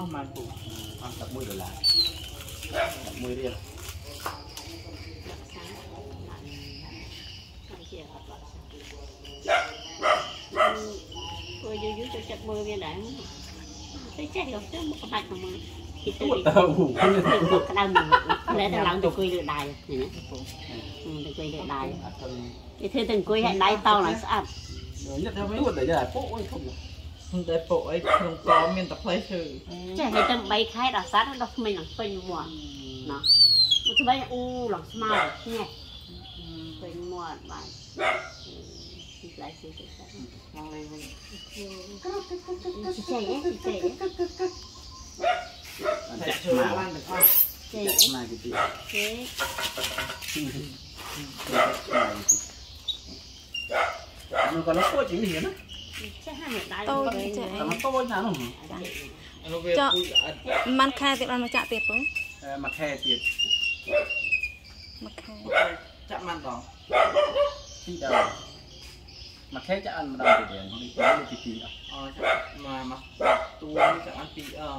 Oh, mantu. Mantap mười đô la. mười riêng. Cô dư dư cho chặt mười viên đại thấy Thế chắc được chứ một mạch mà mười. Thì tôi. Cái đau mà. Lẽ tôi lòng tôi cười được đài. Ừ, tôi cười được đài. Thế từng cười hẹn đáy tao là sao? Nhất theo mấy quần đấy là phố ôi không được. តែពួកអីក្នុងកមមានតែផ្លែឈើចាតែតែ3ខែដល់សត្វដល់ក្មេងឡើងពេញមាត់ណោះមកថ្មីអ៊ូឡើងស្មៅញ៉េះពេញមាត់បាទទីផ្លែឈើទៅសត្វឡើងវិញក្រកកកកចៃចៃចាក់ស្មៅបានទាំងអស់ចាក់ស្មៅទៅទៀតចាចាចាមកកន្លងពួកជាមានណា chắc hai người đáy Tôi rồi. thì chạy. តែមកតូចណានោះនោះវាពូជអត់មិនខែទៀតបានមកចាក់ទៀតពងមួយខែទៀតមួយខែចាក់មិនដងទីដល់មួយខែចាក់អត់ម្ដងទៀតនេះនេះទីទីអស់អចាក់មកមកតួនេះចាក់អត់ពីអឺ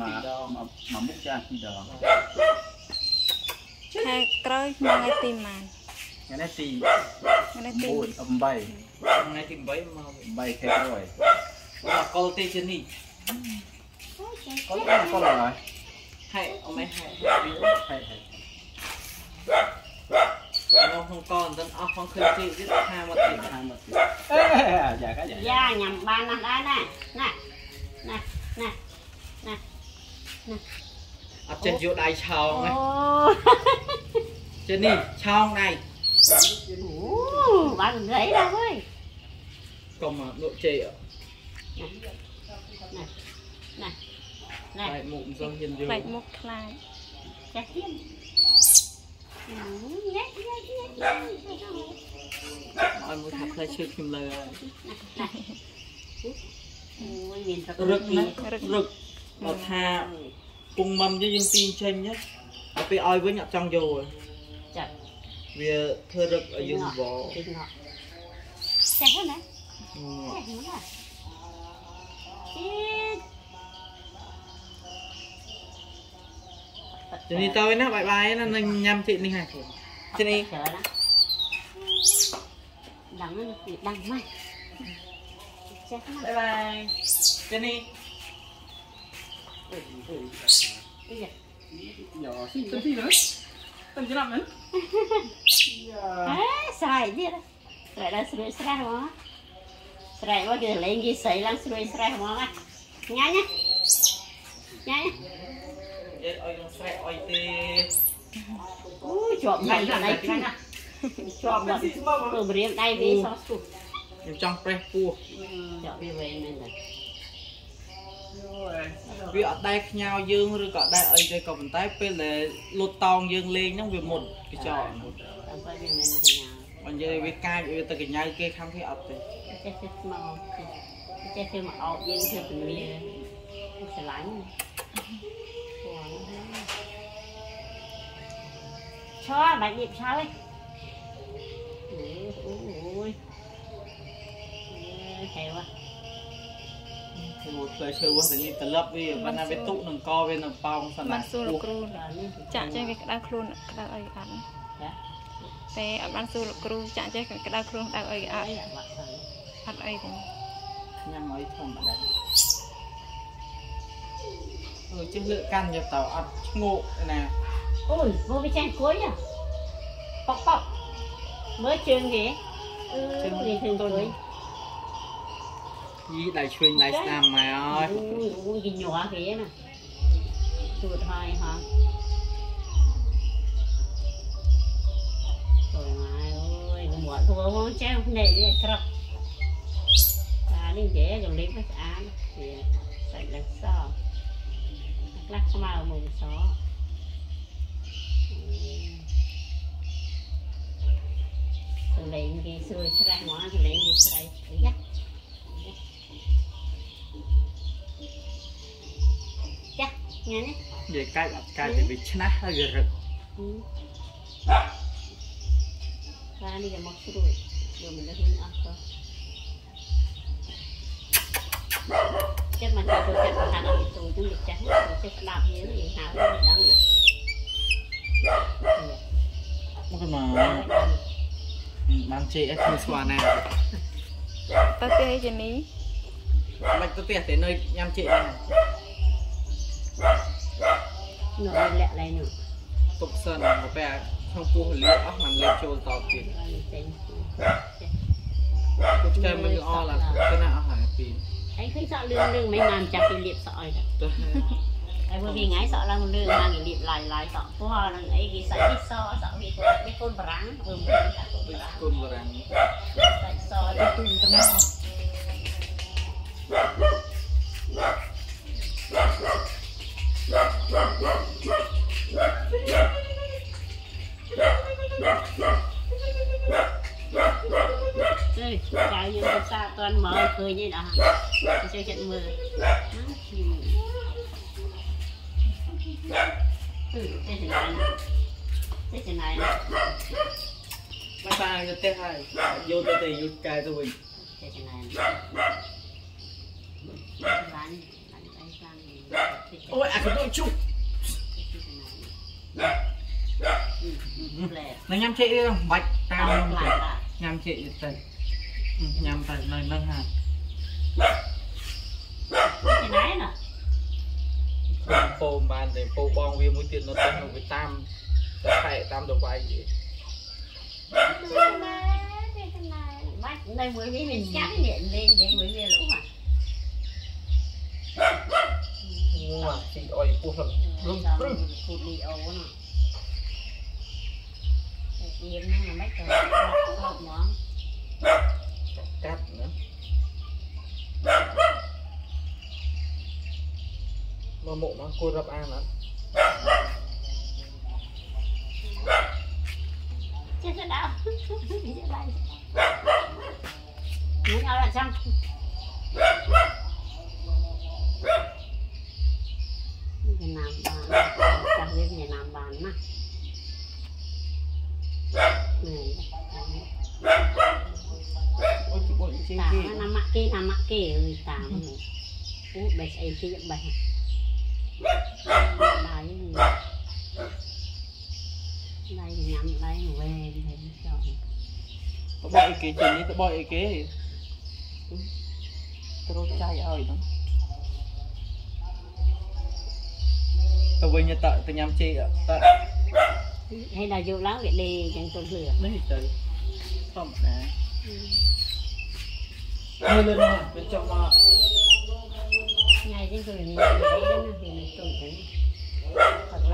មកមកមុខចាក់ទីដងខែក្រោយមកថ្ងៃទីប៉ុន្មាន ថ្ងៃនេះទី ថ្ងៃទី 4 8 ថ្ងៃទី8មក 8ខែក្រោយ មកកុលទេជនេះ គាត់គាត់គាត់ហើយ ហែអមែហែវា ហើយហើយ នៅក្នុងកអន្តអស់ផងឃើញទីទៀតថាមកទី ខាងមកទៀតអេយ៉ាកាយ៉ា Dạ nhầm ba nè đây nè nè nè nè nè អត់ចេះយកដៃឆោងណា ô ជនេះឆោងដៃ Ồ, bạn gãy đâu ơi កុំមកលក់ជ័យ nè ដៃ nè មុខមិនសូវហ៊ានយក ផ្លែកមុខខ្លាច chặt thêm Ừ, nhét, nhét, nhét, nhét. ឲ្យមួយថាផ្លែឈើខ្ញុំលើហើយ Ôi, nhìn thật រឹកណា đi. រឹករឹកដល់ថាពុងមុំយើងយើងទីចេញណាដ វាធ្វើរឹកឲ្យយើងវល់ Thịt ngọt Chặt hết nè ង Chặt hết nè Chít ជនេះទៅឯណាបាយបាយណានឹងញ៉ាំទីនេះហើយជនេះ Chờ đó Đắng thì đắng mày Chặt បាយបាយជនេះ អេស្រ័យទៀតស្រ័យដល់ស្រួយស្រះហ្មងស្រ័យមកគេលេងគេស្រីឡើងស្រួយស្រះហ្មងញ៉ាញ់ញ៉ាញ់និយាយអុយនឹងស្រែអុយទេអូជាប់ដៃដៃខ្លាំងណាស់ជាប់ដល់ទៅរៀមដៃវាសោះស្ទុះខ្ញុំចង់ប្រេះពោះចាក់វាវែងមែនទេ វាអត់ដែរខ្ញោយើងឬក៏ដែរអីទេក៏ប៉ុន្តែពេលដែលលុតតោងយើងលេងហ្នឹងវាមុតកញ្ចក់បងនិយាយវាកាចវាទៅកញ្ញៅគេខាងគេអត់ទេចេះចេះមកចេះធ្វើមកអោបយើងធ្វើពលាស្រឡាញ់ឈរបាច់ញៀបឆៅឯងអូយអូយអូយហេវ៉ា ផ្លែឈើវោះតែនេះត្រឡប់វាបើណាវាទុកនឹងកវានឹងប៉ោងសិនបាណានសួរលោកគ្រូ Rồi, nên ចាក់ចេះវាក្តៅខ្លួនក្តៅអីអត់ Dạ. តែអត់បានសួរលោកគ្រូចាក់ចេះក្តៅខ្លួនក្តៅអីអត់ Ấy là bạn rồi. អត់អីទេញ៉ាំឲ្យធម្មតាអឺចេះលើកកាន់យកតើអត់ឈ្ងោកណា Ui, vô cái trang cuối à. Bọc bọc. Mới trường kìa. Ừ, Trường thì thường tôi cuối. យី ដៃឆ្វេងដៃស្ដាំម៉ែអើយ Ui, ui, cái nhỏ kìa nè. Chuột hai hả? Trời mai ơi, cái muộn thua không treo nệ đi trọc. À, đi dễ rồi lấy cái án. Thì sạch là sao? Lắc cái màu mùng xó. Rồi lấy cái xôi sray hóa rồi lấy cái sray. Đấy nhá. Chắc, ចាញ៉ាំនេះនិយាយកាច់អត់កាច់តែវាឆ្នាស់ហើយវារឹកបាននេះតែមកស្រួយដូចមិនដឹងអត់ទៅចិត្តមិនចូលចិត្តថាអត់ទៅទៅវាចាស់ចេះស្ដាប់យើងយើងហៅមិនដឹងមកមកបានជេអេខ្ញុំស្វាណាតើទេជានេះ មិនទៅផ្ទះទេនៅញ៉ាំជែកហ្នឹងនោះលាក់ឡើងនោះទុកសិនមកពេលក្នុងពោះលាក់អស់មិនលាក់ចូលតទៀតចេញពុកចែមិនល្អឡើយទៅណាអស់ហើយពីអញឃើញសក់លឿងលឿងមិនបានចាប់ពីលាបសក់អីដែរអើមើលវាថ្ងៃសក់ឡើងលឿងឡើងវាលាបឡាយឡាយសក់ពោះហ្នឹងអីគេសាច់សក់សក់វាទៅកូនបារាំងមើលមើលកូនបារាំងសាច់សក់ទៅទូទៅណា Ê, chạy như tôi xa toàn mở cười như đó Chơi chuyện mưa. Ừ, thế này Thế này Bye bye, tôi thấy hai Vô tôi thì vô cái tôi โอ้ยอาจจะต้องชุบ nó nhắm chị đi không bạch tao nhắm chị đi tình ừ, nhắm tình lên lên hả cái này nè. Phô mà để phô bong viên mũi tiền nó tên nó với tam. Tại tam đầu vai gì. Đây mới viên mình chấm điện lên để mới viên lũ mà งัวสีอ้อยปูหลังลงปรึ้งปูดีโอ้น่ะเยี่ยมนั่งไม่เกิดรอบน้องกัดเนาะมาหมกมากูรับอ่านนะจะจะดับจะอะไร muốn ở lại xong đây là mặc kể người ta ú bạch ấy chứ bạch đấy đây nhắm đây về thấy cho. Có bọi cái chuyện này có bọi cái tôi chạy rồi đó tôi với nhà tợ tôi nhắm chị ạ tợ hay là dù láo vậy đi chẳng tôi lừa. Đấy trời. Không nè. Ừ. Đây lên nè, bên trong mà ngày trên cười này, nhai lên nè, thì mình tụi cũng